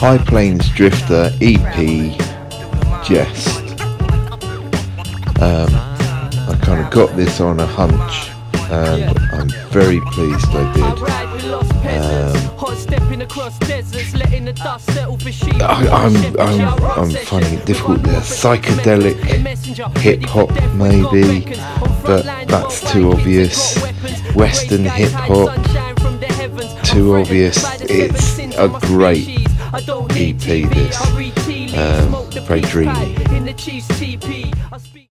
High Plains Drifter EP Jhest. Um, I kind of got this on a hunch, and I'm very pleased I did. Um, I, I'm, I'm, I'm finding it difficult. there. psychedelic hip hop, maybe, but that's too obvious. Western hip hop, too obvious. It's a great EP. This um, very dreamy.